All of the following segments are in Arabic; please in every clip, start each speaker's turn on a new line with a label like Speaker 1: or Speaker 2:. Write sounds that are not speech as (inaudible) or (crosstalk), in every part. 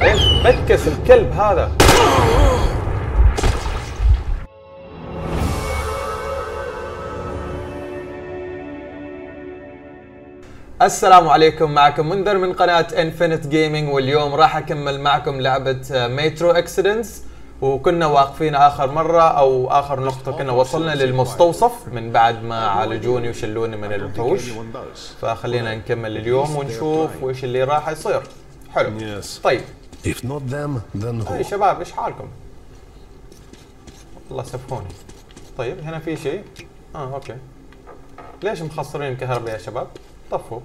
Speaker 1: بكس الكلب هذا. السلام عليكم معكم منذر من قناة Infinite Gaming واليوم راح أكمل معكم لعبة Metro Exodus وكنا واقفين آخر مرة أو آخر نقطة كنا وصلنا للمستوصف من بعد ما عالجوني وشلوني من الوحوش. فخلينا نكمل اليوم ونشوف وش اللي راح يصير. حلو. طيب.
Speaker 2: If not them, then who?
Speaker 1: شباب إيش حالكم؟ والله سفهوني طيب هنا في شيء آه أوكي ليش مخسرين الكهرباء يا شباب؟ طفوا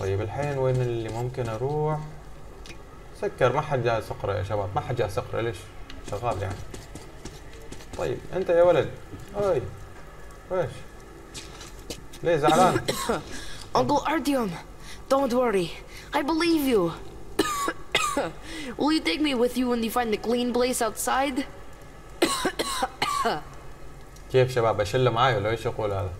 Speaker 1: طيب الحين وين اللي ممكن أروح؟ سكر ما حد جاي سقره يا شباب ما حد جاي سقره ليش؟ شغال يعني طيب أنت يا ولد اي إيش؟ ليه زعلان؟ (coughs)
Speaker 3: Uncle Artyom, don't worry. I believe you. (coughs) Will you take me with you when you find the clean place outside?
Speaker 1: كيف شباب اشله معاي ولا ايش يقول هذا؟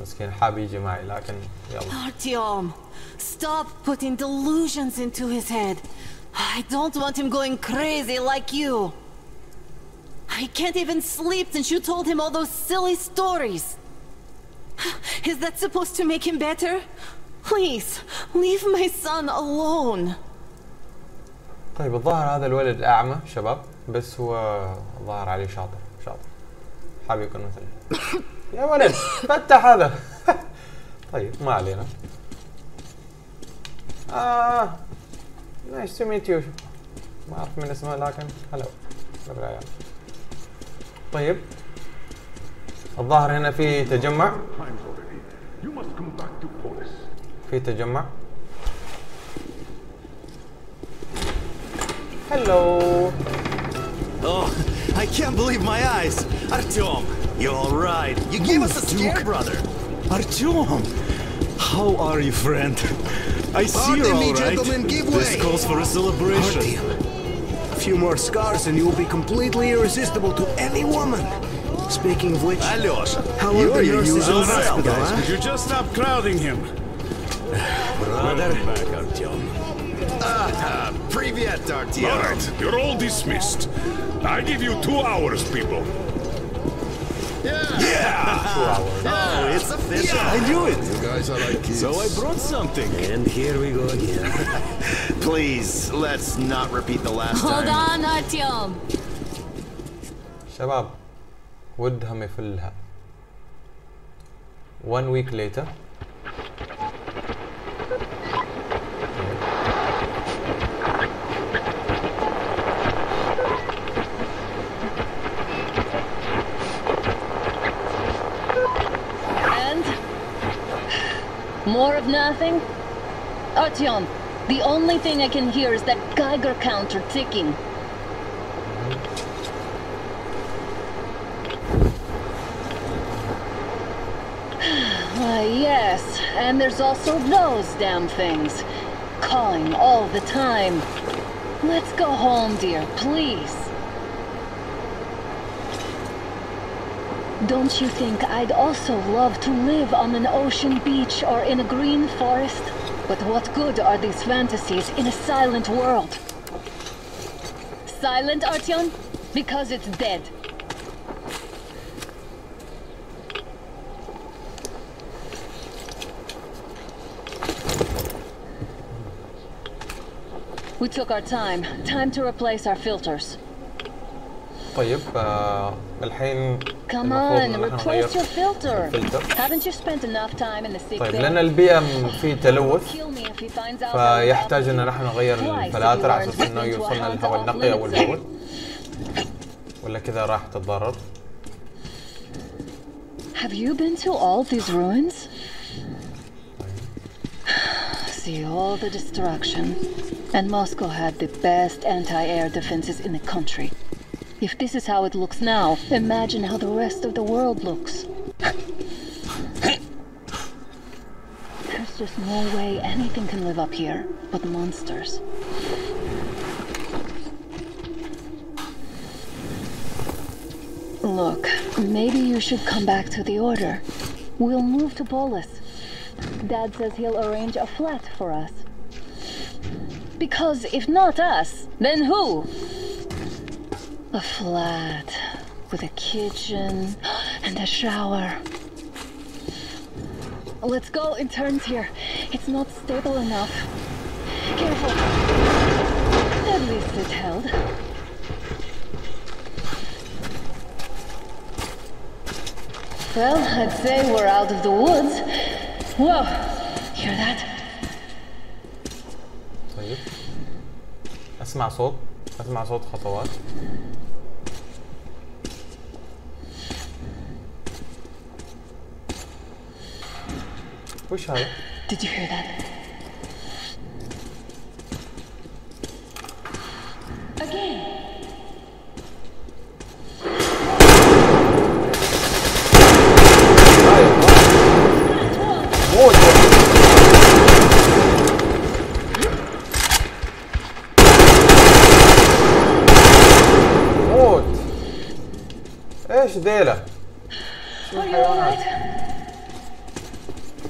Speaker 1: مسكين حاب يجي معي لكن يلا
Speaker 4: Artyom, stop putting delusions into his head. I don't want him going crazy like you. I can't even sleep since you told him all those silly stories. Is that supposed to make him better? Please, leave my son alone.
Speaker 1: طيب الظاهر هذا الولد أعمى شباب بس هو ظاهر عليه شاطر شاطر. حابب يكون مثلي (coughs) يا ولد فتح هذا. (laughs) طيب ما علينا. آه nice to meet you ما أعرف من اسمه لكن هلا هلا بالعيال طيب الظاهر هنا في تجمع.
Speaker 5: You must come back to Polis.
Speaker 1: في تجمع هلو
Speaker 6: Oh, I can't believe my eyes. Artyom, you're all right. You gave us a scare, brother. Artyom, how are you, friend? I see
Speaker 2: Pardon
Speaker 6: you're
Speaker 2: me,
Speaker 6: all right.
Speaker 2: gentlemen, give
Speaker 6: This
Speaker 2: way.
Speaker 6: calls for a celebration.
Speaker 2: Artyom. A few more scars and you will be completely irresistible to any woman. Speaking of which,
Speaker 6: Alyosha,
Speaker 2: How are
Speaker 6: you're
Speaker 2: the
Speaker 6: your
Speaker 2: nurses
Speaker 6: usual
Speaker 2: in the
Speaker 6: self,
Speaker 2: hospital,
Speaker 6: guys.
Speaker 2: huh?
Speaker 5: Could you just stop crowding him?
Speaker 6: Brother. back, Artyom. Ah, привет, Artyom.
Speaker 5: All right, you're all dismissed. I give you two hours, people. (laughs)
Speaker 6: Oh, it's official. I knew it.
Speaker 2: you guys are like kids.
Speaker 6: So I brought something.
Speaker 2: And here we go again. (laughs)
Speaker 6: Please, let's not repeat the last
Speaker 4: Hold
Speaker 6: time.
Speaker 4: on, Artyom.
Speaker 1: شباب ودهم يفلها one week later
Speaker 7: More of nothing? Artyom, the only thing I can hear is that Geiger counter ticking. (sighs) Why, yes, and there's also those damn things. Calling all the time. Let's go home, dear, please. Don't you think I'd also love to live on an ocean beach or in a green forest? But what good are these fantasies in a silent world? Silent, Artyom? Because it's dead. We took our time. Time to replace our filters.
Speaker 1: طيب آه، الحين كمان
Speaker 7: replace your
Speaker 1: طيب لأن البيئه في تلوث فيحتاج
Speaker 7: إن
Speaker 1: نحن نغير الفلاتر على
Speaker 7: أساس إنه
Speaker 1: يوصلنا
Speaker 7: للهواء
Speaker 1: النقي أو
Speaker 7: ال
Speaker 1: pure ولا كذا راح تتضرر
Speaker 7: Have you been to all these ruins? See all the destruction. And Moscow had the best anti-air defenses in the country. If this is how it looks now, imagine how the rest of the world looks. There's just no way anything can live up here but monsters. Look, maybe you should come back to the Order. We'll move to Polis. Dad says he'll arrange a flat for us. Because if not us, then who? A flat with a kitchen and a shower. Let's go in turns here. It's not stable enough. Careful. At least it held. Well, I'd say we're out of the woods. Whoa, hear that?
Speaker 1: طيب اسمع صوت اسمع صوت خطوات وش هذا؟
Speaker 7: Did you hear that? Again.
Speaker 1: موت موت ايش ذيله؟
Speaker 7: Are you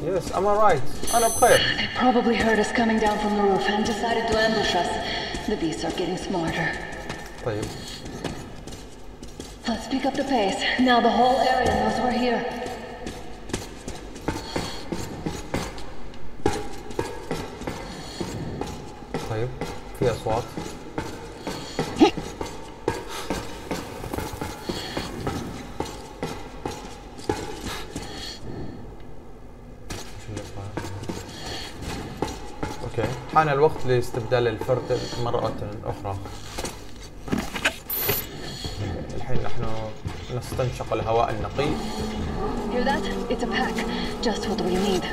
Speaker 1: Yes, I'm alright. I'm okay.
Speaker 7: They probably heard us coming down from the roof and decided to ambush us. The beasts are getting smarter.
Speaker 1: Please.
Speaker 7: Let's pick up the pace. Now the whole area knows we're here.
Speaker 1: Please. Guess what? أوكي حان الوقت لاستبدال الفرد مرة أخرى الحين نحن نستنشق الهواء النقي
Speaker 7: Hear that? It's a pack. Just what we need.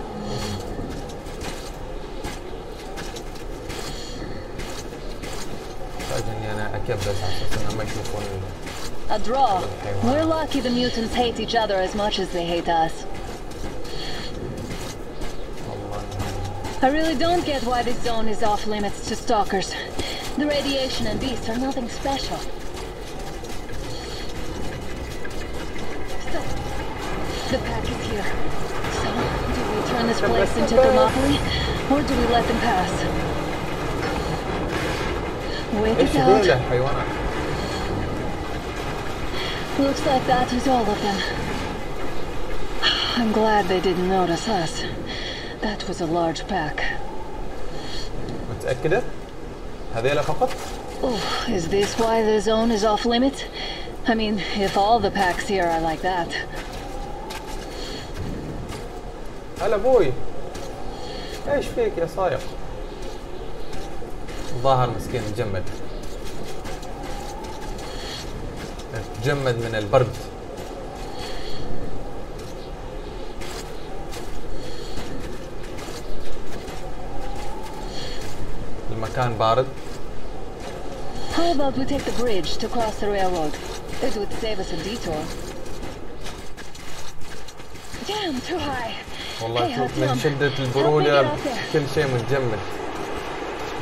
Speaker 1: يحتاج اني أنا اكبس على أساس انهم ما يشوفون
Speaker 7: A draw. We're lucky the mutants hate each other as much as they hate us. I really don't get why this zone is off limits to stalkers. The radiation and beasts are nothing special. The pack is here. So, do we turn this place into Thermopylae, or do we let them pass? Wait it out. Looks like that is all of them. (sighs) I'm glad they didn't notice us. That was a large pack.
Speaker 1: متأكدة؟ هذيلا فقط؟
Speaker 7: Oh, is this why the zone is off limits? I mean, if all the packs here are like that.
Speaker 1: هلا أبوي إيش فيك يا صايغ؟ ظاهر مسكين تجمد تجمد من البرد المكان بارد
Speaker 7: How about we take the bridge to cross the railroad? It would save us a detour. Damn, too high.
Speaker 1: والله شوف من شدة البرودة. كل شيء متجمد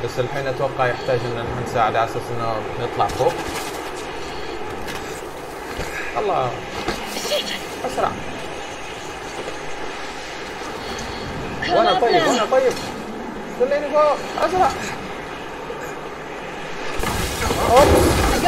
Speaker 1: بس الحين أتوقع يحتاج إن نساعد على أساس إنه نطلع فوق الله أسرع
Speaker 7: وأنا
Speaker 1: طيب. وأنا طيب خليني فوق
Speaker 7: أسرع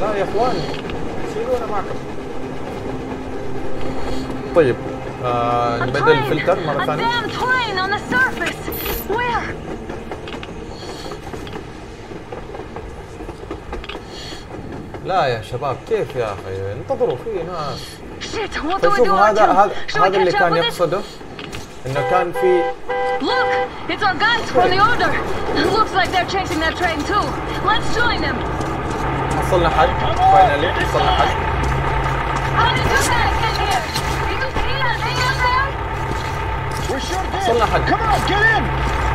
Speaker 1: لا يا اخوان سيروا معكم. طيب آه، نبدل الفلتر مرة ثانية. لا يا شباب كيف يا أخي؟ انتظروا في ناس. شوف هذا هذا هذا اللي كان يقصده إنه كان في
Speaker 8: Look, it's our guys from the order. Looks like they're chasing that train too. Let's join them.
Speaker 1: حصلنا حد فاينلي حصلنا حد? حصلنا حد!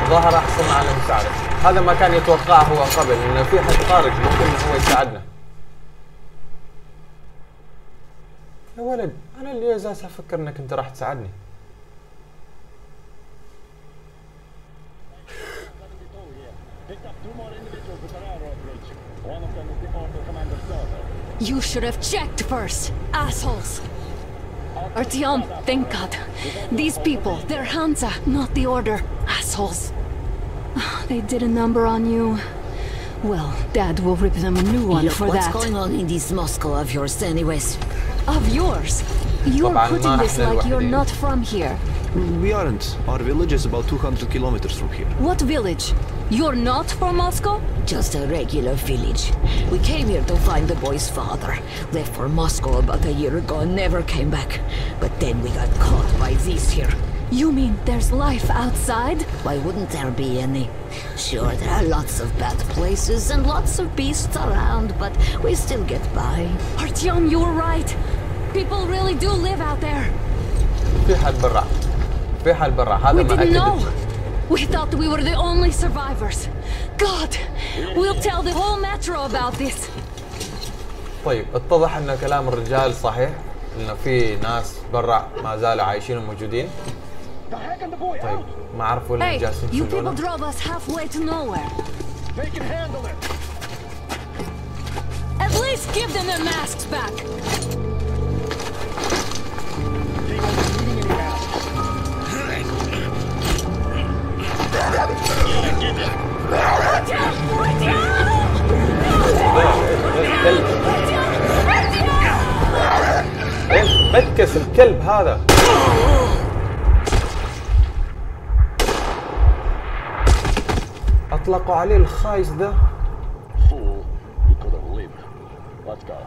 Speaker 1: ظاهر حصلنا على مساعدة هذا ما كان يتوقعه هو قبل انه في حد خارج ممكن هو يساعدنا يا ولد أنا اللي أساسا أفكر إنك أنت راح تساعدني
Speaker 7: You should have checked first, assholes! Artyom, thank God. These people, they're Hansa, not the Order. Assholes. (sighs) They did a number on you. Well, Dad will rip them a new one
Speaker 3: Look,
Speaker 7: for
Speaker 3: what's
Speaker 7: that.
Speaker 3: what's going on in this Moscow of yours anyways?
Speaker 7: Of yours? You're putting this like you're not from here.
Speaker 6: We aren't. Our village is about 200 kilometers from here.
Speaker 7: What village? You're not from Moscow?
Speaker 3: Just a regular village. We came here to find the boy's father. Left for Moscow about a year ago and never came back. But then we got caught by these here.
Speaker 7: You mean there's life outside?
Speaker 3: Why wouldn't there be any? Sure, there are lots of bad places and lots of beasts around, but we still get by.
Speaker 7: Artyom, you were right. People really do live out there.
Speaker 1: في حد برا في حد برا هذا
Speaker 7: We
Speaker 1: ما
Speaker 7: didn't know.
Speaker 1: اكد
Speaker 7: We thought we were the only survivors. God, we'll tell the whole metro about this.
Speaker 1: طيب اتضح ان كلام الرجال صحيح انه في ناس برا ما زالوا عايشين وموجودين طيب ما عرفوا اللي
Speaker 7: Hey,
Speaker 1: جالسين
Speaker 7: you people drove us halfway to nowhere.
Speaker 5: They can handle it.
Speaker 7: At least give them their masks back.
Speaker 1: إيش بتكس الكلب هذا اطلقوا عليه الخايس ده
Speaker 5: lived. Let's go.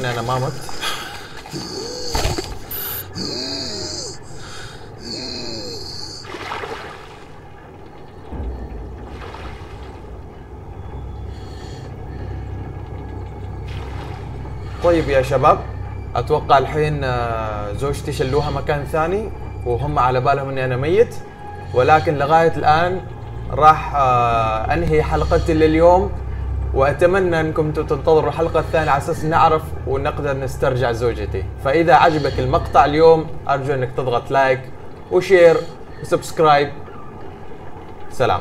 Speaker 1: اني أنا ما مت. طيب يا شباب أتوقع الحين آه، زوجتي شلوها مكان ثاني وهم على بالهم إني أنا ميت. ولكن لغاية الآن راح آه، أنهي حلقتي لليوم. وأتمنى أنكم تنتظروا الحلقة الثانية على أساس نعرف ونقدر نسترجع زوجتي. فإذا عجبك المقطع اليوم أرجو أنك تضغط like و share و subscribe. سلام.